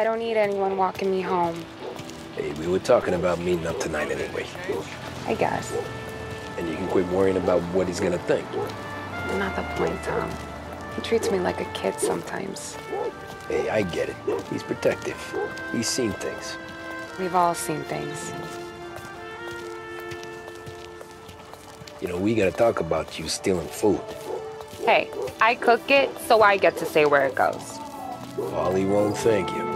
I don't need anyone walking me home. Hey, we were talking about meeting up tonight anyway. I guess. And you can quit worrying about what he's gonna think. Not the point, Tom. He treats me like a kid sometimes. Hey, I get it. He's protective. He's seen things. We've all seen things. You know, we gotta talk about you stealing food. Hey, I cook it, so I get to say where it goes. Ollie won't thank you.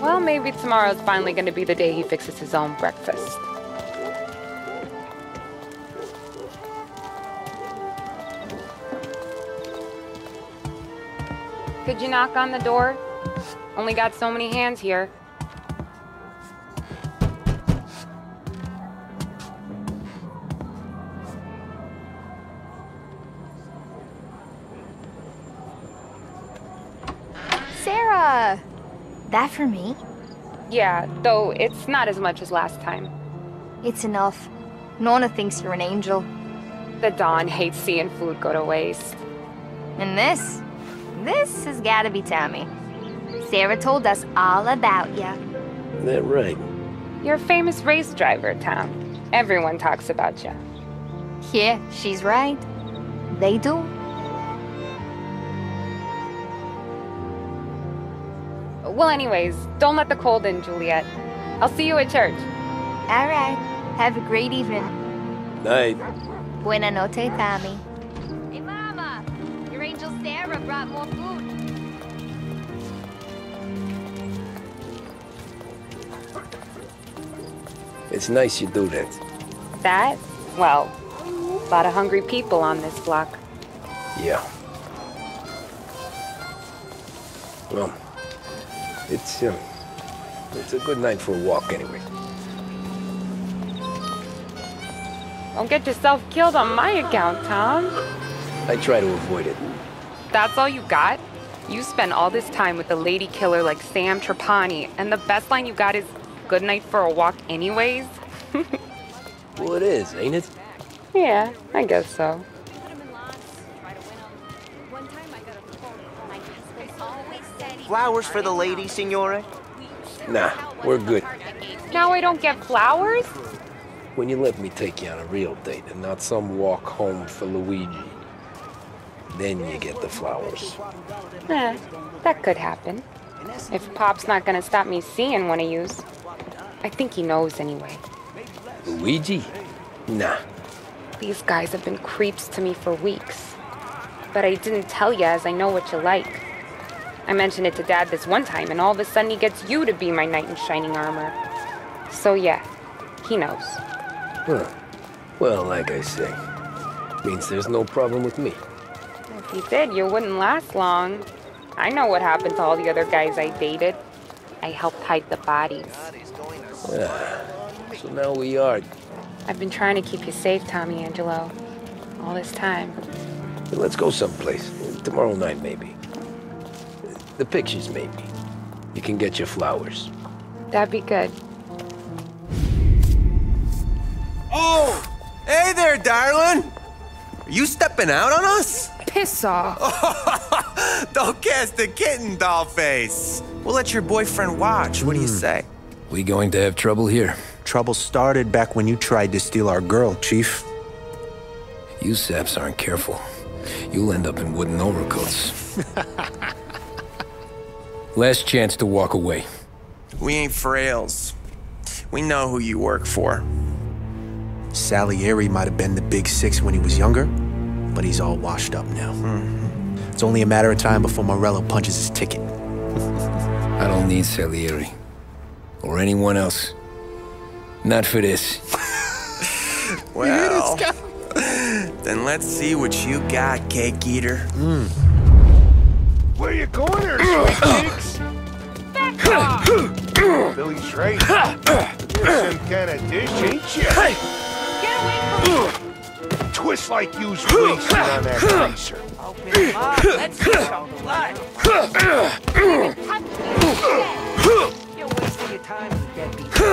Well, maybe tomorrow's finally gonna be the day he fixes his own breakfast. Could you knock on the door? Only got so many hands here. That for me? Yeah, though it's not as much as last time. It's enough. Nona thinks you're an angel. The Don hates seeing food go to waste. And this? This has gotta be Tommy. Sarah told us all about ya. That right. You're a famous race driver, Tom. Everyone talks about you. Yeah, she's right. They do. Well, anyways, don't let the cold in, Juliet. I'll see you at church. All right. Have a great evening. Night. Buena noche, Tommy. Hey, Mama! Your angel Sarah brought more food. It's nice you do that. That? Well, a lot of hungry people on this block. Yeah. Well, it's um, it's a good night for a walk anyway. Don't get yourself killed on my account, Tom. I try to avoid it. That's all you got? You spend all this time with a lady killer like Sam Trapani, and the best line you got is good night for a walk anyways? Well, it is, ain't it? yeah, I guess so. Flowers for the lady, signore? Nah, we're good. Now I don't get flowers? When you let me take you on a real date and not some walk home for Luigi, then you get the flowers. Eh, that could happen. If Pop's not gonna stop me seeing one of yous. I think he knows anyway. Luigi? Nah. These guys have been creeps to me for weeks. But I didn't tell you as I know what you like. I mentioned it to Dad this one time, and all of a sudden he gets you to be my knight in shining armor. So yeah, he knows. Huh. Well, like I say, means there's no problem with me. If he did, you wouldn't last long. I know what happened to all the other guys I dated. I helped hide the bodies. Ah, so now we are. I've been trying to keep you safe, Tommy Angelo. All this time. Let's go someplace. Tomorrow night, maybe. The pictures, maybe. You can get your flowers. That'd be good. Oh! Hey there, darling! Are you stepping out on us? Piss off. Don't cast the kitten, doll face. We'll let your boyfriend watch. What do you hmm. say? We going to have trouble here. Trouble started back when you tried to steal our girl, Chief. You saps aren't careful. You'll end up in wooden overcoats. Last chance to walk away. We ain't frails. We know who you work for. Salieri might have been the big six when he was younger, but he's all washed up now. Mm-hmm. It's only a matter of time before Morello punches his ticket. I don't need Salieri. Or anyone else. Not for this. Well, then let's see what you got, cake eater. Hmm. Where you going there, sweet cheeks? Billy's right. You're some kind of dish, ain't you? Get away from me! Twist like you's wasted on that greaser. Let's go. Blood. You're wasting your time, you deadbeat. You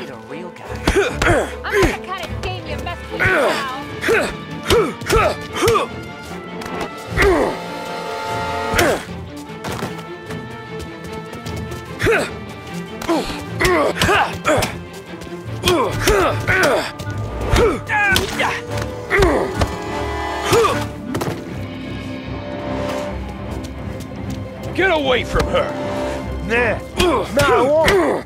need a real guy. I'm not the kind of game you mess with now. Get away from her! Nah. I won't.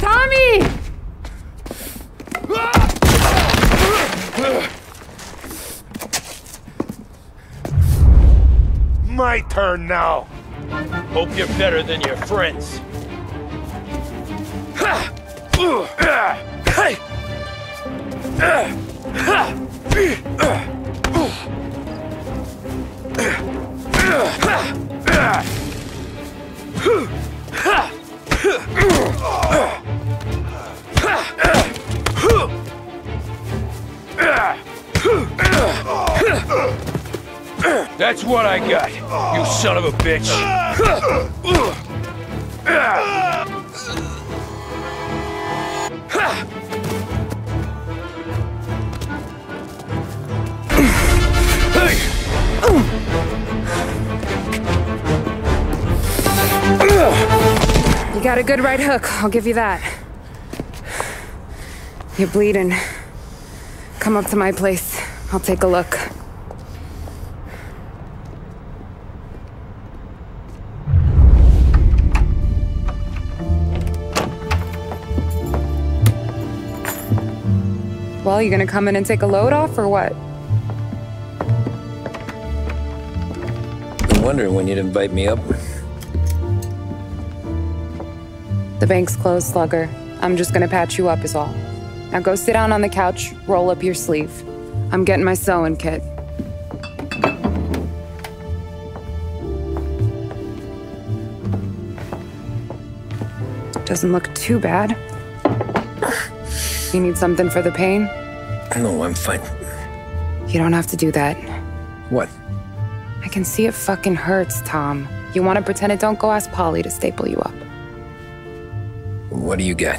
Tommy! My turn now. Hope you're better than your friends. That's what I got, you son of a bitch. You got a good right hook, I'll give you that. You're bleeding. Come up to my place. I'll take a look. Well, you gonna come in and take a load off or what? I'm wondering when you'd invite me up. The bank's closed, Slugger. I'm just gonna patch you up, is all. Now go sit down on the couch, roll up your sleeve. I'm getting my sewing kit. Doesn't look too bad. You need something for the pain? No, I'm fine. You don't have to do that. What? I can see it fucking hurts, Tom. You wanna pretend it don't go ask Paulie to staple you up. What do you get?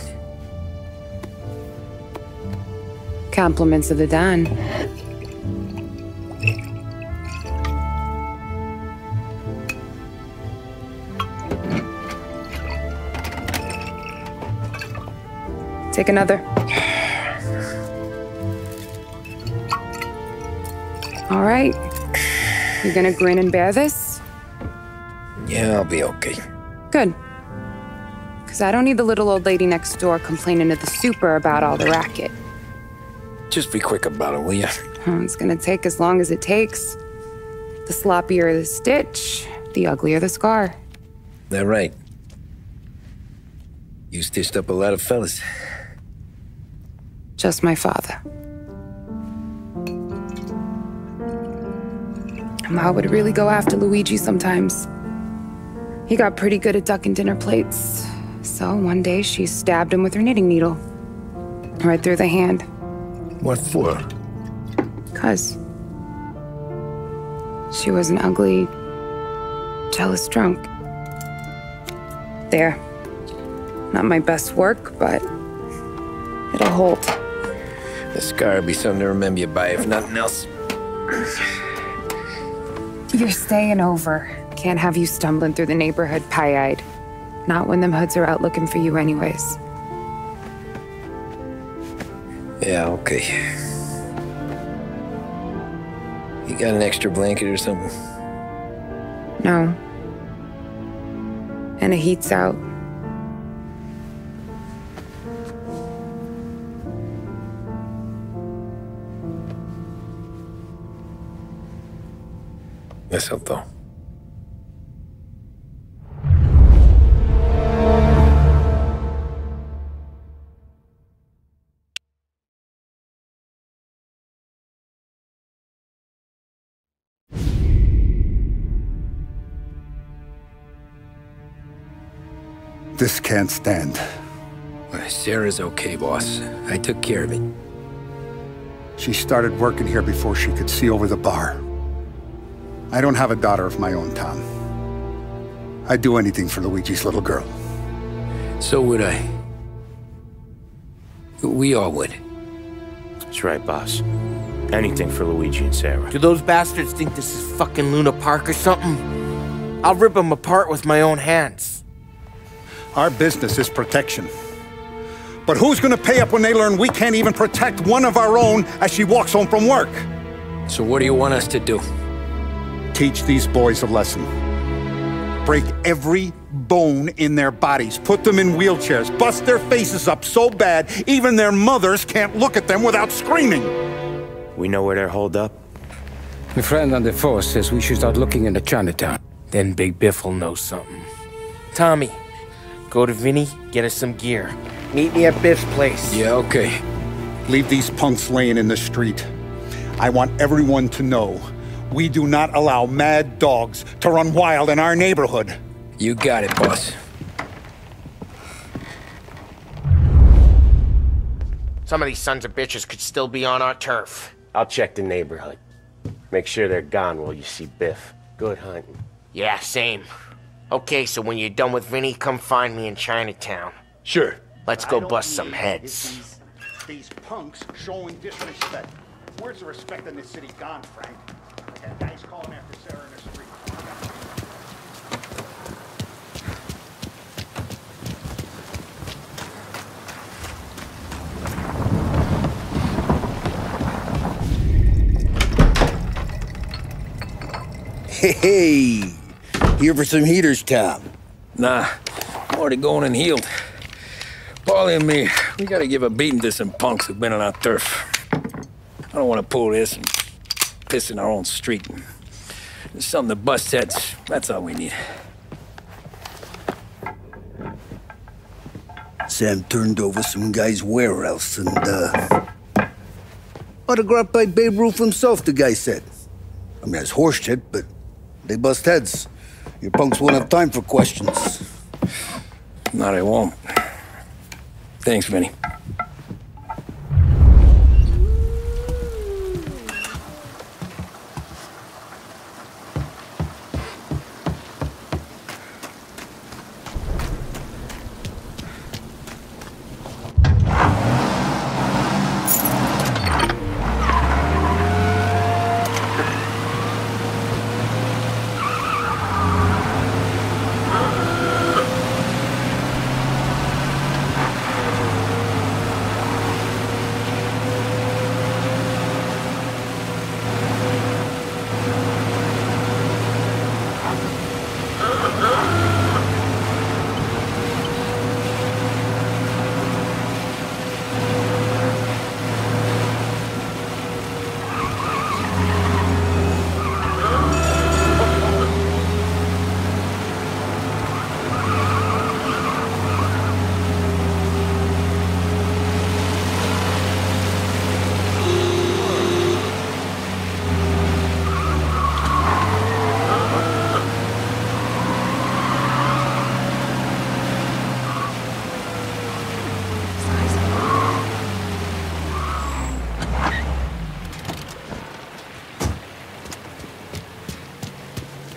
Compliments of the Don. Take another. All right. You're gonna grin and bear this? Yeah, I'll be okay. Good. I don't need the little old lady next door complaining to the super about all the racket. Just be quick about it, will ya? Hmm, It's gonna take as long as it takes. The sloppier the stitch, the uglier the scar. That right. You stitched up a lot of fellas. Just my father. Ma would really go after Luigi sometimes. He got pretty good at ducking dinner plates. So one day she stabbed him with her knitting needle. Right through the hand. What for? Cuz. She was an ugly, jealous drunk. There. Not my best work, but it'll hold. The scar will be something to remember you by, if nothing else. You're staying over. Can't have you stumbling through the neighborhood pie-eyed. Not when them hoods are out looking for you anyways. Yeah, okay. You got an extra blanket or something? No. And the heat's out. Eso todo. This can't stand. Sarah's okay, boss. I took care of it. She started working here before she could see over the bar. I don't have a daughter of my own, Tom. I'd do anything for Luigi's little girl. So would I. We all would. That's right, boss. Anything for Luigi and Sarah. Do those bastards think this is fucking Luna Park or something? I'll rip them apart with my own hands. Our business is protection. But who's gonna pay up when they learn we can't even protect one of our own as she walks home from work? So what do you want us to do? Teach these boys a lesson. Break every bone in their bodies, put them in wheelchairs, bust their faces up so bad even their mothers can't look at them without screaming. We know where they're holed up. My friend on the force says we should start looking into Chinatown. Then Big Biff will know something. Tommy, go to Vinny, get us some gear. Meet me at Biff's place. Yeah, okay. Leave these punks laying in the street. I want everyone to know we do not allow mad dogs to run wild in our neighborhood. You got it, boss. Some of these sons of bitches could still be on our turf. I'll check the neighborhood. Make sure they're gone while you see Biff. Good hunting. Yeah, same. Okay, so when you're done with Vinny, come find me in Chinatown. Sure. Let's go bust some heads. These, these punks showing disrespect. Where's the respect in this city gone, Frank? I got guys calling after Sarah in the street. Hey, hey, here for some heaters, Tom. Nah, I'm already going and healed. Paulie and me, we gotta give a beating to some punks who've been on our turf. I don't want to pull this and piss in our own street. There's something to bust heads. That's all we need. Sam turned over some guy's warehouse and, uh... Autographed by Babe Ruth himself, the guy said. I mean, it's horse shit, but they bust heads. Your punks won't have time for questions. Not I won't. Thanks, Vinny.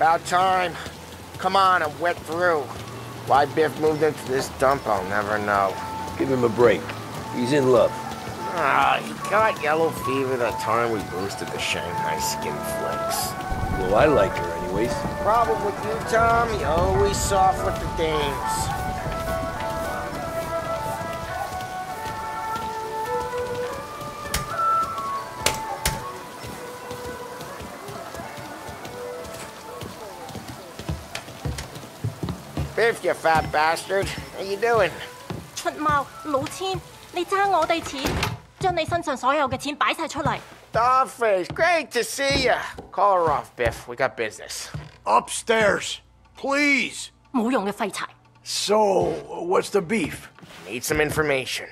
About time. Come on, I'm wet through. Why Biff moved into this dump, I'll never know. Give him a break. He's in love. Ah, he got yellow fever that time we boosted the Shanghai skin flicks. Well, I like her anyways. Problem with you, Tom, you always soft with the dames. Biff, you fat bastard. How you doing? 出猫老千，你争我哋钱，将你身上所有嘅钱摆晒出嚟。 Dollface, great to see you. Call her off, Biff. We got business. Upstairs, please. 冇用嘅废柴。 So, what's the beef? Need some information.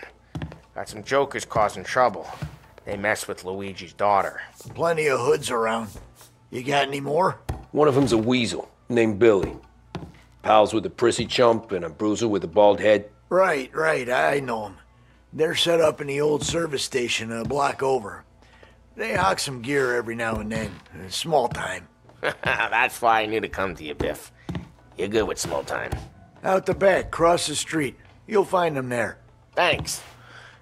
Got some jokers causing trouble. They mess with Luigi's daughter. Plenty of hoods around. You got any more? One of them's a weasel named Billy. Pals with a prissy chump and a bruiser with a bald head. Right, right, I know them. They're set up in the old service station a block over. They hawk some gear every now and then. Small time. That's why I knew to come to you, Biff. You're good with small time. Out the back, cross the street. You'll find them there. Thanks.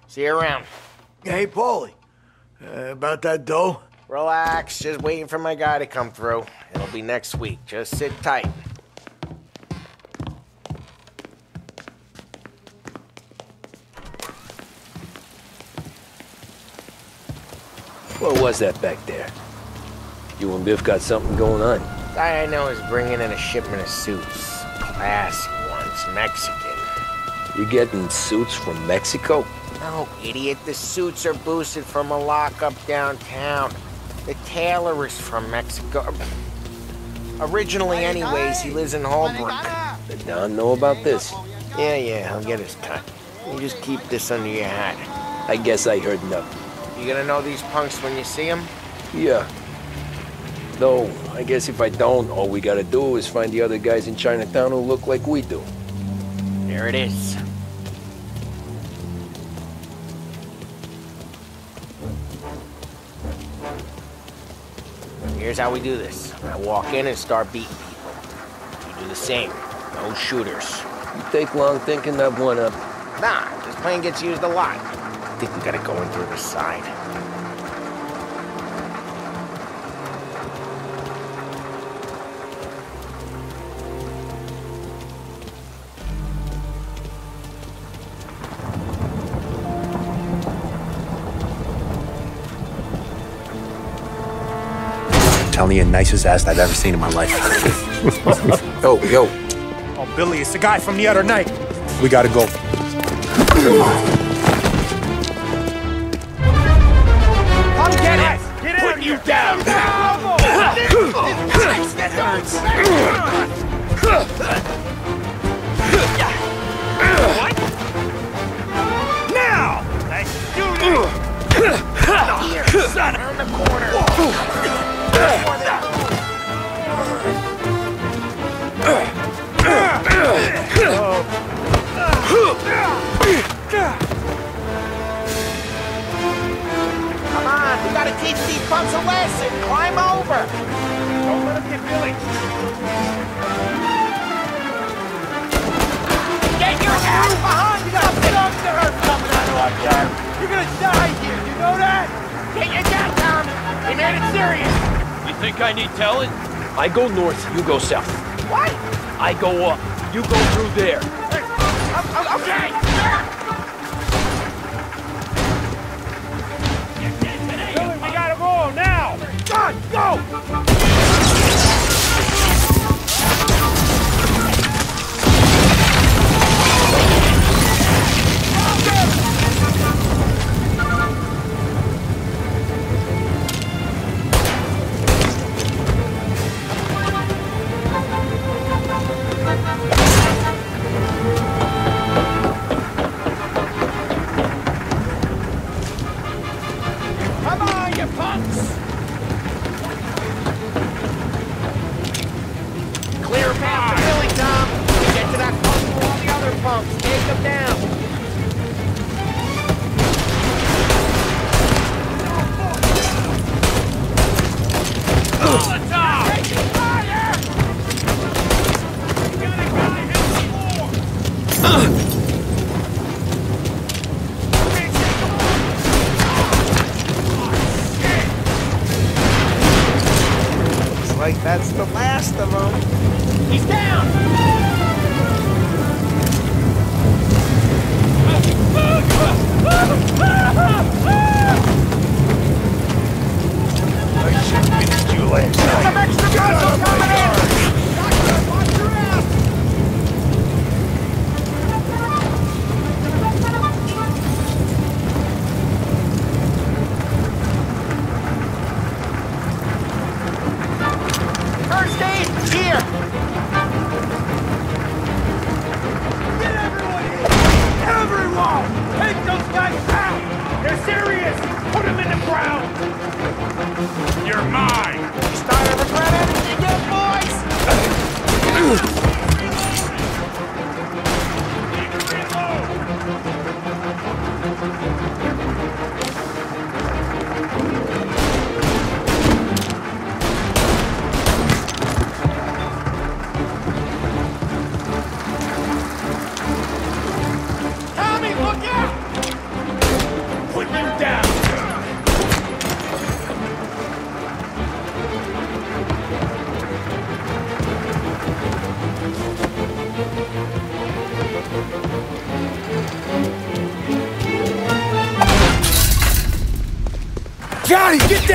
See you around. Hey, Paulie. Uh, about that dough? Relax, just waiting for my guy to come through. It'll be next week. Just sit tight. What was that back there? You and Biff got something going on. Guy I know is bringing in a shipment of suits. Classy ones, Mexican. You getting suits from Mexico? No, idiot. The suits are boosted from a lockup downtown. The tailor is from Mexico. Originally, anyways, he lives in Holbrook. Did Don know about this? Yeah, yeah, he'll get his cut. You just keep this under your hat. I guess I heard nothing. You gonna know these punks when you see them? Yeah. Though, I guess if I don't, all we gotta do is find the other guys in Chinatown who look like we do. There it is. Here's how we do this. I walk in and start beating people. You do the same. No shooters. You take long thinking that one up. Nah, this plane gets used a lot. I think we gotta go in through the side. telling you, nicest ass I've ever seen in my life. yo, yo. Oh, Billy, it's the guy from the other night. We gotta go. Nice! What? Now! Let's do this! Here, son! Around the Come on, we gotta teach these punks a lesson. Climb over. Don't let him get Billy. Get your ass behind! You got dumpster coming out of our dirt! You're gonna die here, you know that? Get your gun down! He made it serious! You think I need telling? I go north, you go south. What? I go up, you go through there. Okay! Billy, we gotta roll now! John, go!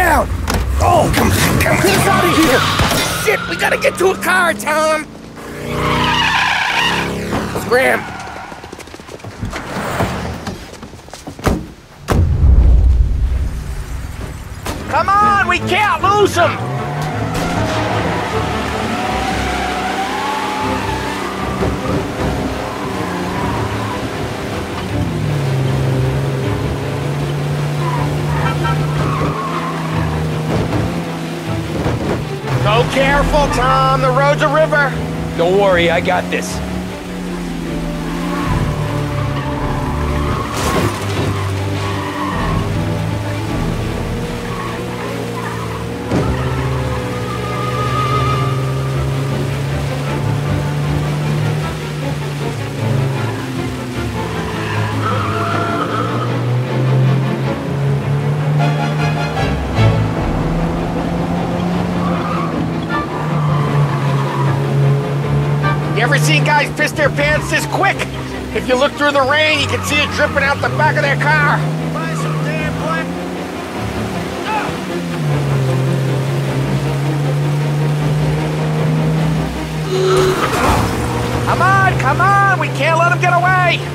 Down! Oh, come on, come on. Get us out of here! Shit, we gotta get to a car, Tom! Scram! Come on, we can't lose him! Go careful, Tom. The road's a river. Don't worry, I got this. Ever seen guys piss their pants this quick? If you look through the rain, you can see it dripping out the back of their car. Come on, come on! We can't let him get away!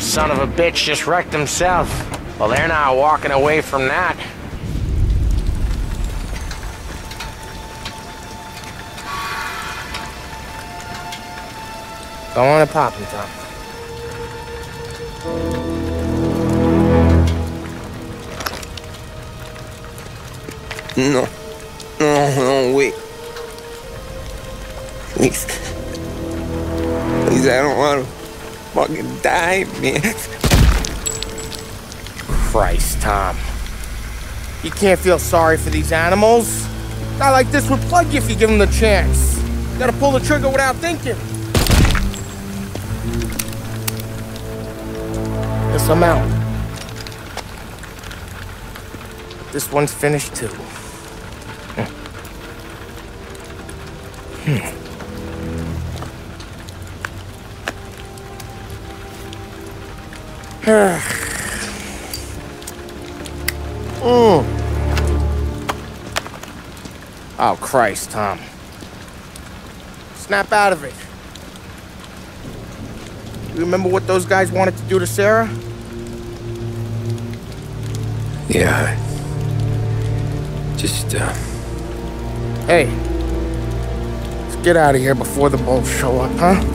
Son of a bitch just wrecked himself. Well, they're not walking away from that. On and pop him. No, fucking die, man. Christ, Tom. You can't feel sorry for these animals. A guy like this would plug you if you give him the chance. You gotta pull the trigger without thinking. Guess I'm out. This one's finished too. Hmm. Mm. Oh, Christ, Tom. Snap out of it. You remember what those guys wanted to do to Sarah? Yeah. Just, uh. Hey, let's get out of here before the bulls show up, huh?